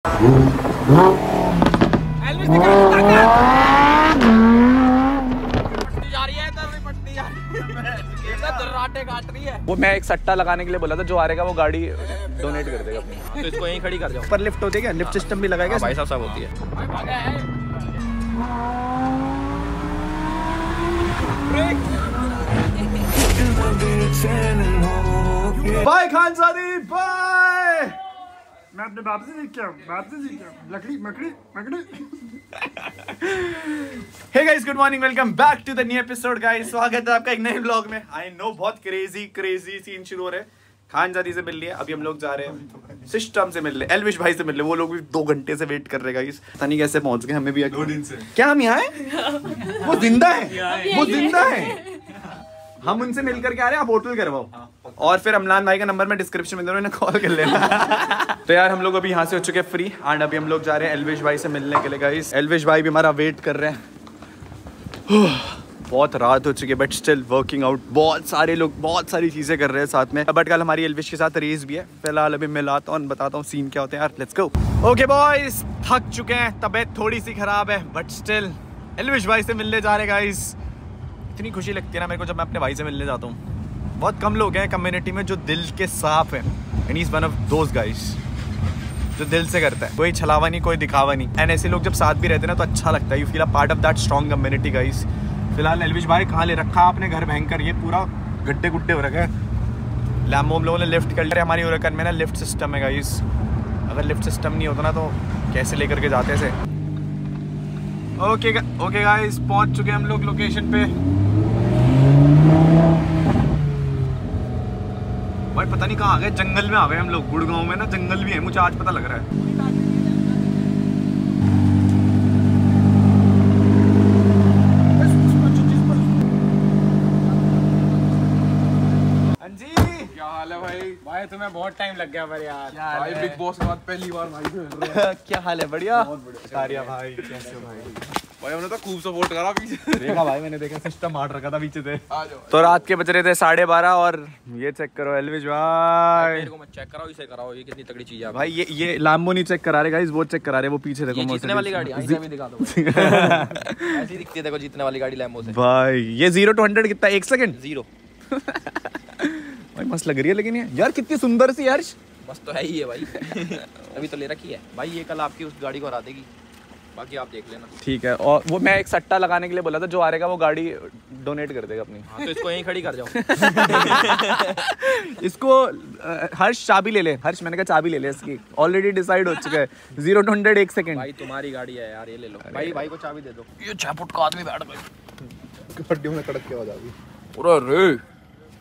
वो मैं एक सट्टा लगाने के लिए बोला था जो हारेगा वो गाड़ी डोनेट कर देगा। अपनी तो इसको यहीं खड़ी कर जाओ। ऊपर लिफ्ट होती है क्या? लिफ्ट सिस्टम भी लगाएगा भाई साहब सब होती है। बाय खान सादी बाय मैं अपने बाप से सीख के आऊँ बाप से सीख के आऊँ। लकड़ी मकड़ी मकड़ी। Hey guys good morning welcome back to the new episode guys स्वागत है आपका एक नए ब्लॉग में। आई नो बहुत क्रेजी क्रेजी सीन शुरू हो रहे हैं। खान जादी से मिल लिया अभी हम लोग जा रहे हैं। सिस्टम से मिल रहे एलविश भाई से मिल रहे वो लोग भी दो घंटे से वेट कर रहे गाइस पता नहीं कैसे पहुँच गए हमें भी दो दिन से। क्या हम यहाँ हैं? वो ज़िंदा है? वो ज़िंदा है? हम उनसे मिल करके आ रहे हैं आप होटल करवाओ। और फिर अमलान भाई का नंबर मैं डिस्क्रिप्शन में दे रहा हूँ कॉल कर लेना। तो यार हम लोग अभी यहाँ से हो चुके हैं फ्री एंड अभी हम लोग जा रहे हैं एलविश भाई से मिलने के लिए गाइस एलविश भाई भी हमारा वेट कर रहे हैं। बहुत रात हो चुकी है बट स्टिल वर्किंग आउट बहुत सारे लोग बहुत सारी चीज़ें कर रहे हैं साथ में। बट कल हमारी एलविश के साथ रेस भी है। फ़िलहाल अभी मिलाता हूँ बताता हूँ सीन क्या होते हैं। यार लेट्स गो ओके बॉयज़ थक चुके हैं तबीयत थोड़ी सी खराब है बट स्टिल एलविश भाई से मिलने जा रहे गाइस इतनी खुशी लगती है ना मेरे को जब मैं अपने भाई से मिलने जाता हूँ। बहुत कम लोग हैं कम्युनिटी में जो दिल के साफ़ हैं। And is one of those guys जो दिल से करता है। कोई छलावा नहीं, कोई दिखावा नहीं। एंड ऐसे लोग जब साथ भी रहते हैं ना तो अच्छा लगता है। You feel a part of that strong community guys फ़िलहाल एलविश भाई, कहाँ ले रखा आपने घर भयंकर? ये पूरा गड्ढे गुड्ढे हो रखे लैम्बो हम लोगों ने लिफ्ट कर लिया। हमारी उरकन में ना लिफ्ट सिस्टम है गाइस अगर लिफ्ट सिस्टम नहीं होता ना तो कैसे लेकर के जाते से ओके ओके गाइस पहुँच चुके हम लोग लोकेशन पे। भाई पता नहीं कहाँ आ गए। जंगल में आ गए हम लोग। गुड़गांव में ना जंगल भी है मुझे आज पता लग रहा है। हाँ जी। क्या हाल है भाई? भाई तुम्हें बहुत टाइम लग गया पर यार। भाई बिग बॉस के बाद पहली बार भाई क्या हाल है? बढ़िया? तारिया भाई कैसे हो भाई? भाई हमने तो खूब सपोर्ट करा पीछे। देखा भाई मैंने देखा सिस्टम मार रखा था पीछे से। तो रात के बज रहे थे साढ़े बारह और ये चेक करो एलविश भाई। मेरे को मत चेक कराओ इसे कराओ ये कितनी तगड़ी चीज़ है भाई ये ये लाम्बो नहीं चेक करा रहे गाइस वो चेक करा रहे वो पीछे देखो जीतने वाली गाड़ी Mercedes। भी दिखा दो ऐसी दिखती है देखो जीतने वाली गाड़ी लैम्बो से। भाई ये ज़ीरो टू हंड्रेड कितना एक सेकंड ज़ीरो भाई मस्त लग रही है लेकिन यार कितनी सुंदर सी यार बस तो है ही है भाई। अभी तो ले रखी है। भाई ये कल आपकी उस गाड़ी को हरा देगी। बाकी आप देख लेना। ठीक है और वो मैं एक सट्टा लगाने के लिए बोला था जो हारेगा वो गाड़ी डोनेट कर देगा अपनी। हाँ तो इसको यहीं खड़ी कर जाओ इसको हर्ष चाबी ले ले। हर्ष मैंने कहा चाबी ले ले इसकी। ऑलरेडी डिसाइड हो चुका है। ज़ीरो टू हंड्रेड एक सेकंड भाई तुम्हारी गाड़ी है यार ये ले लो। भाई भाई को चाबी दे दो। ये छह फुट का आदमी बैठ गए हड्डियों में कड़क के हो। जाएगी पूरा रे।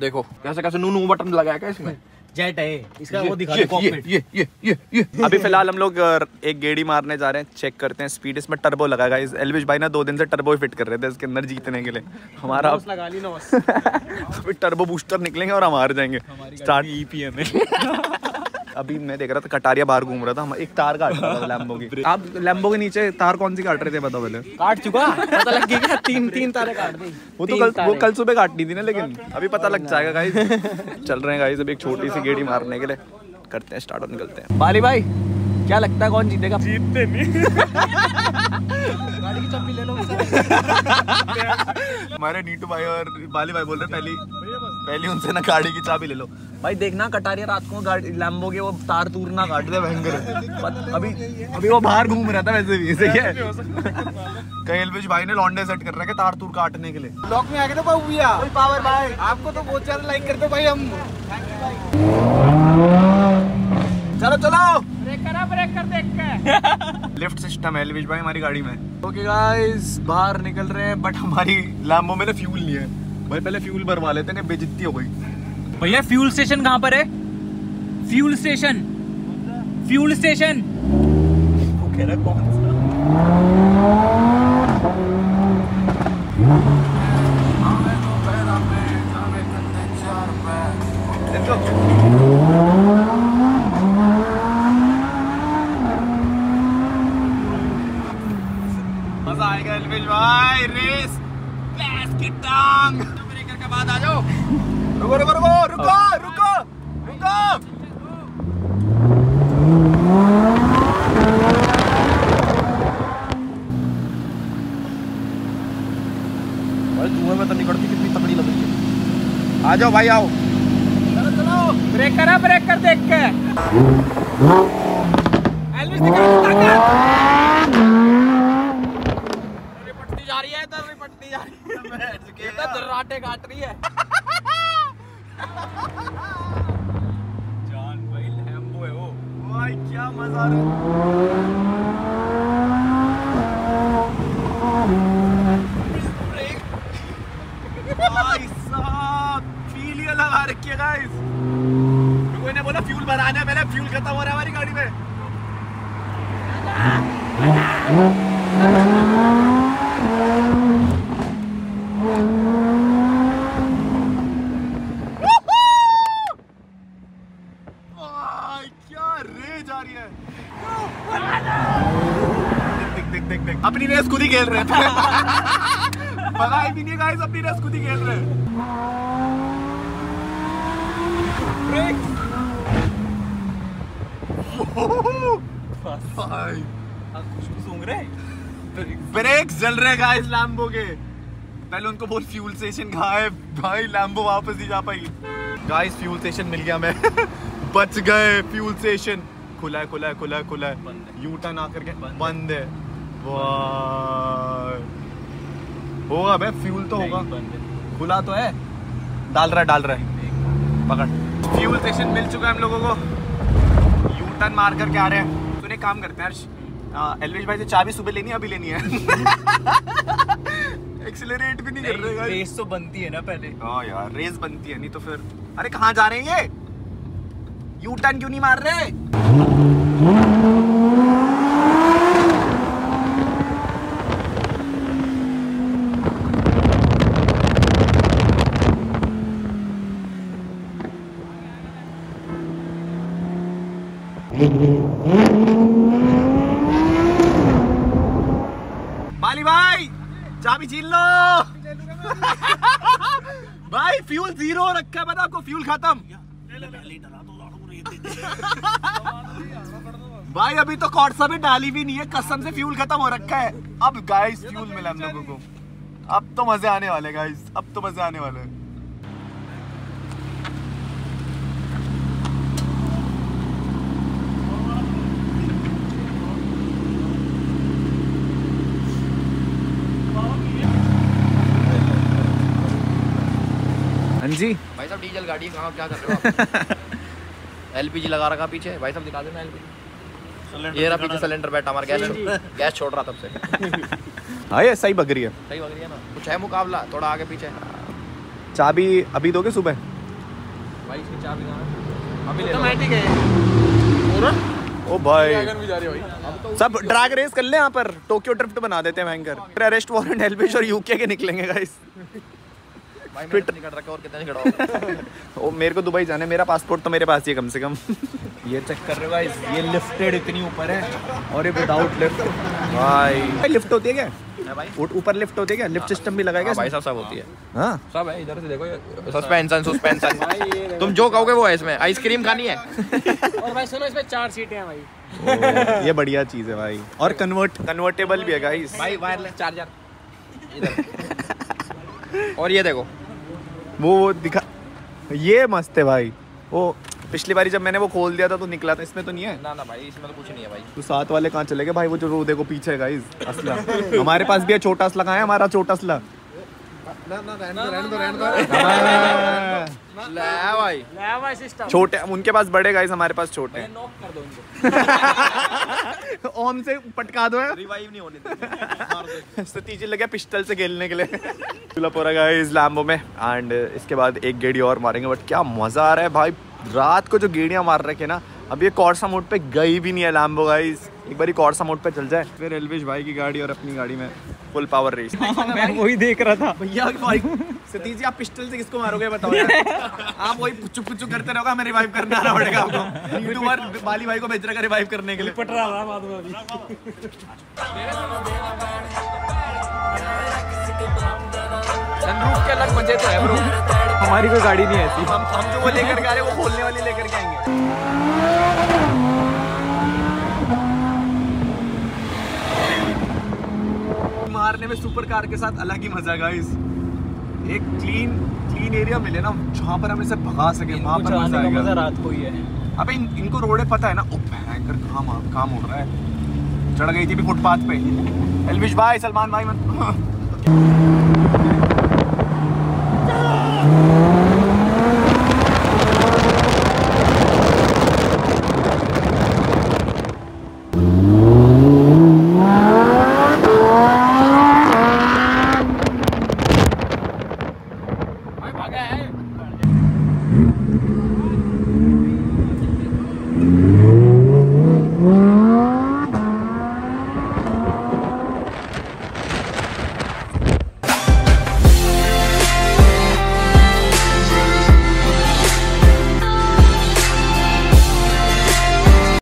देखो कैसे कैसे नू नू बटन लगाया क्या इसमें? जेट है इसका वो दिखा ये, दे ये, ये ये ये ये अभी फ़िलहाल हम लोग एक गेड़ी मारने जा रहे हैं चेक करते हैं स्पीड इसमें टर्बो लगाएगा इस एलविश भाई ना दो दिन से टर्बो ही फिट कर रहे थे इसके अंदर जीतने के लिए। हमारा लगा ली नोस अभी टर्बो बूस्टर निकलेंगे और हम हार जाएँगे। स्टार्ट ईपीएम अभी मैं देख रहा था कटारिया बाहर घूम रहा था हम एक तार काट रहा था लैम्बो की आप लैम्बो के नीचे तार कौन सी काट रहे थे बताओ पहले? काट चुका? पता लग गया तीन तीन तारे काट दी। वो तो कल वो कल सुबह काटनी थी ना लेकिन अभी पता लग जाएगा गाइस चल रहे हैं गाइस अभी एक छोटी सी गेड़ी मारने के लिए। करते हैं स्टार्ट और निकलते हैं। बाली भाई क्या लगता है कौन जीतेगा? जीतते नहीं। गाड़ी की चाबी ले लो। हमारे नीटू भाई और बाली भाई बोल रहे पहली पहली उनसे ना गाड़ी की चाबी ले लो। भाई देखना कटारिया रात को गाड़ी लैम्बो के वो तार तूर ना काट दे भयंकर। अभी अभी वो बाहर घूम रहा था वैसे भी सही है? कहीं एलविश भाई ने लॉन्डे सेट कर रखे तार तूर काटने के लिए। ब्लॉक में आ गए तो भैया? पावर भाई। आपको तो बहुत ज़्यादा लाइक करते भाई हम। चलो चलो करा ब्रेक कर देख के। लिफ्ट सिस्टम है एलविश भाई हमारी गाड़ी में। ओके गाइस बाहर निकल रहे हैं बट हमारी लैम्बो में ना फ्यूल नहीं है। भाई पहले फ्यूल भरवा लेते हैं बेजित्ती हो गई। भैया फ्यूल स्टेशन कहाँ पर है? फ्यूल स्टेशन फ्यूल स्टेशन वो कह रहा कौन सा? मज़ा आएगा अल्पेश भाई रेस की टांग। ब्रेकर के बाद आ जाओ। रुको रुको रुको रुको रुको रुको। में तो निकलती कितनी आ जाओ भाई आओ। चलो चलो। ब्रेक करा ब्रेक कर देख के। एल्विस निकल रिपटती जा रही है। इधर दर्राटे काट रही है। जान भाई लैम्बो है वो। भाई क्या मज़ा आ रहा है। रखी गाइस ने बोला फ्यूल भराना है पहले फ्यूल खत्म हो रहा है हमारी गाड़ी में भाई क्या रेज आ रही है देख देख देख देख अपनी रेस खुद ही खेल रहे हैं नहीं गाइस अपनी रेस खुद ही। खेल रहे हैं? भाई ब्रेक जल रहे गाइस लैम्बो के। पहले उनको बोल फ्यूल स्टेशन कहाँ है भाई लैम्बो वापस नहीं जा पाई गाइस फ्यूल स्टेशन मिल गया मैं। बच गए फ्यूल स्टेशन खुला है खुला है खुला है खुला है। यू टर्न आकर के बंद है। वाह। होगा बे फ्यूल तो होगा। खुला तो है। डाल रहा है डाल रहा है। पकड़। फ्यूल स्टेशन मिल चुका है हम लोगों को। यू टर्न मार करके आ रहे हैं। तो एक काम करते हैं आ, भाई से चाबी सुबह लेनी है अभी लेनी है। एक्सेलरेट भी नहीं नहीं कर रहे रेस तो बनती है ना पहले। हाँ यार रेस बनती है नहीं तो फिर। अरे कहाँ जा रहे हैं ये? यू टर्न क्यों नहीं मार रहे? बाली भाई, चाबी छीन लो। भाई फ्यूल ज़ीरो रखा है, पता आपको फ्यूल खत्म? भाई, अभी तो कॉर्सा भी डाली भी नहीं है, कसम से फ्यूल खत्म हो रखा है। अब गाइस फ्यूल मिला हम लोगों को। अब तो मज़े आने वाले गाइस अब तो मज़े आने वाले। हैं। हाँ जी भाई साहब डीजल गाड़ी है कहाँ क्या कर रहे हो आप? एलपीजी लगा रखा पीछे। भाई साहब दिखा देना एलपीजी ये रहा पीछे सिलेंडर बैठा हमारा गैस गैस छोड़ रहा तब से। हाँ ये सही बग रही है। सही रही है ना? कुछ है मुकाबला? थोड़ा आगे पीछे। चाबी अभी दोगे सुबह? भाई इसकी चाबी कहाँ है? अभी ले लो। ओ भाई। भी जा रही है भाई। सब ड्रैग रेस कर ले यहाँ पर। टोक्यो ड्रिफ्ट बना देते हैं भयंकर। अरेस्ट वारंट एलपिश और यूके के निकलेंगे गाइस भाई मैंने तो रखा और कितना खड़ा ओ मेरे को दुबई जाना है मेरा पासपोर्ट तो मेरे पास ही है कम से कम। ये चेक कर रहे हो गाइस ये लिफ्टेड इतनी ऊपर है और ये विदाउट लिफ्ट भाई। लिफ्ट होती है क्या? है भाई। ऊपर लिफ्ट होती है क्या? लिफ्ट सिस्टम भी लगाएगा हाँ, भाई साहब सब होती है। हाँ। सब है इधर से देखो सस्पेंशन सस्पेंशन तुम जो कहोगे वो है इसमें आइसक्रीम खानी है। और भाई सुनो इसमें चार सीटें हैं भाई। ये बढ़िया चीज़ है भाई। और कन्वर्ट कन्वर्टेबल भी है गाइस भाई वायरलेस चार्जर इधर और ये देखो वो दिखा ये मस्त है भाई। वो पिछली बारी जब मैंने वो खोल दिया था तो निकला था इसमें तो नहीं है? ना ना भाई इसमें तो कुछ नहीं है भाई। तो साथ वाले कहाँ चले गए? भाई वो जो रो देखो पीछे गाइस असला। हमारे पास भी है छोटा असला कहाँ है हमारा छोटा असला ले भाई ले भाई सिस्टम छोटे उनके पास बड़े गाइस हमारे पास छोटे हैं नॉक कर दो इनको ओम से पटका दो रिवाइव नहीं होने लगे पिस्टल से खेलने के लिए चूल्हा गाइस लैम्बो में एंड इसके बाद एक गेड़ी और मारेंगे बट क्या मज़ा आ रहा है भाई रात को जो गेड़ियाँ मार रखे ना अब ये कौरसा मोड पे गई भी नहीं है लैम्बो गाइस एक बार कौरसा मोड पे चल जाए फिर एलविश भाई की गाड़ी और अपनी गाड़ी में फुल पावर रेस मैं वही देख रहा था। भैया भाई सतीश जी आप पिस्टल से किसको मारोगे बताओ आप वही पुच्चू पुच्चू करते रहोगे हमें रिवाइव करना आना पड़ेगा आपको। यूट्यूबर बाली भाई को भेज रहा रिवाइव करने के लिए। पट रहा था बाद में अभी। के अलग मज़े तो है ब्रो हमारी कोई गाड़ी नहीं ऐसी। हम हम जो वो लेकर के आ रहे हैं वो खोलने वाली लेकर के आएँगे मारने में सुपर कार के साथ अलग ही मज़ा गाइस एक क्लीन क्लीन एरिया मिले ना जहाँ पर हम इसे भगा सके वहाँ पर मज़ा आएगा। मज़ा आएगा रात को ही है। अबे इन, इनको रोडे पता है ना? ओ भयंकर काम काम हो रहा है। चढ़ गई थी भी फुटपाथ पे। एलविश भाई सलमान भाई मत